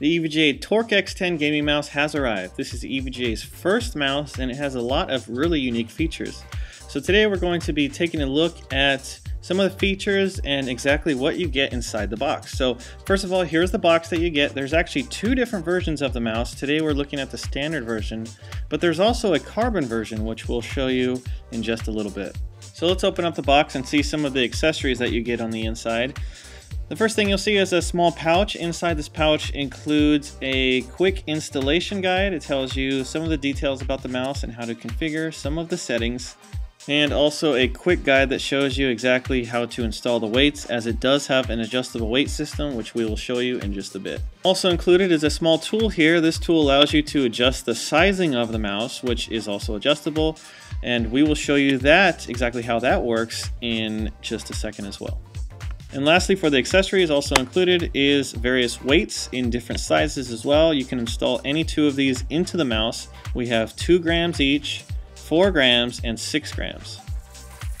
The EVGA TORQ X10 gaming mouse has arrived. This is EVGA's first mouse and it has a lot of really unique features. So today we're going to be taking a look at some of the features and exactly what you get inside the box. So first of all, here's the box that you get. There's actually two different versions of the mouse. Today we're looking at the standard version, but there's also a carbon version, which we'll show you in just a little bit. So let's open up the box and see some of the accessories that you get on the inside. The first thing you'll see is a small pouch. Inside this pouch includes a quick installation guide. It tells you some of the details about the mouse and how to configure some of the settings. And also a quick guide that shows you exactly how to install the weights as it does have an adjustable weight system which we will show you in just a bit. Also included is a small tool here. This tool allows you to adjust the sizing of the mouse which is also adjustable and we will show you that exactly how that works in just a second as well. And lastly, for the accessories also included is various weights in different sizes as well. You can install any two of these into the mouse. We have two grams each, four grams, and six grams.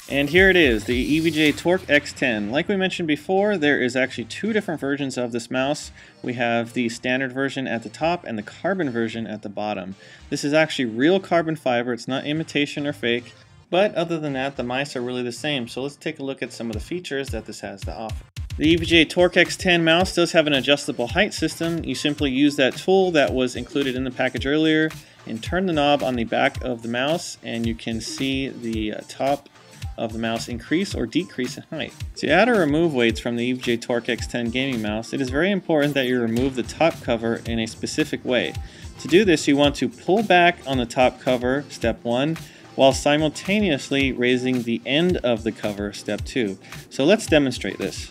And here it is, the EVGA TORQ X10. Like we mentioned before, there is actually two different versions of this mouse. We have the standard version at the top and the carbon version at the bottom. This is actually real carbon fiber, it's not imitation or fake. But other than that, the mice are really the same, so let's take a look at some of the features that this has to offer. The EVGA TORQ X10 mouse does have an adjustable height system. You simply use that tool that was included in the package earlier and turn the knob on the back of the mouse and you can see the uh, top of the mouse increase or decrease in height. To add or remove weights from the EVGA TORQ X10 gaming mouse, it is very important that you remove the top cover in a specific way. To do this, you want to pull back on the top cover, step one, while simultaneously raising the end of the cover, step 2. So let's demonstrate this.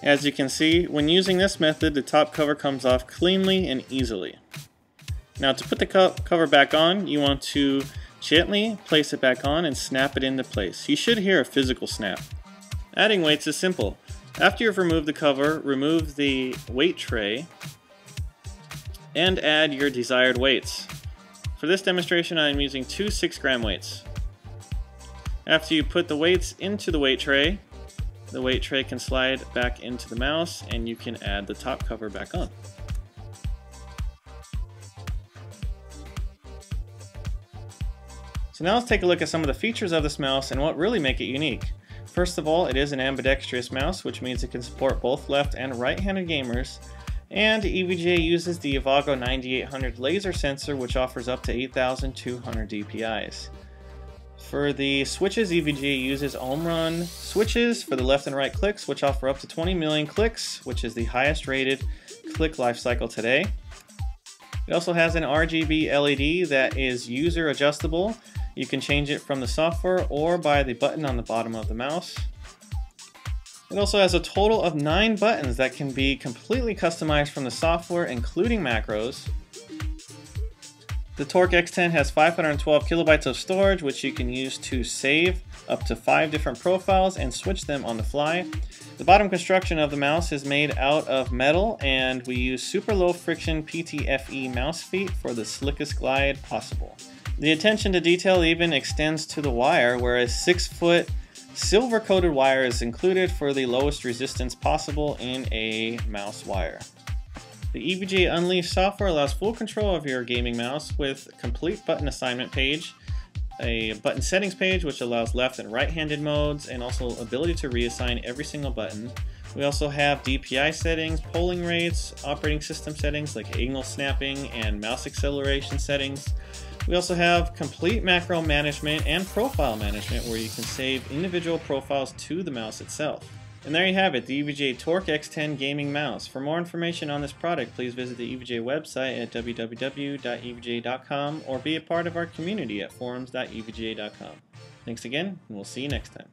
As you can see, when using this method, the top cover comes off cleanly and easily. Now to put the co cover back on, you want to gently place it back on and snap it into place. You should hear a physical snap. Adding weights is simple. After you've removed the cover, remove the weight tray and add your desired weights. For this demonstration I am using two 6 gram weights. After you put the weights into the weight tray, the weight tray can slide back into the mouse and you can add the top cover back on. So now let's take a look at some of the features of this mouse and what really make it unique. First of all, it is an ambidextrous mouse, which means it can support both left and right-handed gamers, and EVGA uses the Avago 9800 laser sensor which offers up to 8200 DPIs. For the switches, EVGA uses Omron switches for the left and right clicks which offer up to 20 million clicks, which is the highest rated click lifecycle today. It also has an RGB LED that is user adjustable. You can change it from the software or by the button on the bottom of the mouse. It also has a total of 9 buttons that can be completely customized from the software, including macros. The TORQ X10 has 512 kilobytes of storage, which you can use to save up to 5 different profiles and switch them on the fly. The bottom construction of the mouse is made out of metal, and we use super low friction PTFE mouse feet for the slickest glide possible. The attention to detail even extends to the wire, where a 6 foot Silver coated wire is included for the lowest resistance possible in a mouse wire. The EVGA Unleashed software allows full control of your gaming mouse with complete button assignment page, a button settings page which allows left and right-handed modes, and also ability to reassign every single button. We also have DPI settings, polling rates, operating system settings like angle snapping and mouse acceleration settings, we also have complete macro management and profile management where you can save individual profiles to the mouse itself. And there you have it, the EVGA TORQ X10 gaming mouse. For more information on this product, please visit the EVGA website at www.evga.com or be a part of our community at forums.evga.com. Thanks again, and we'll see you next time.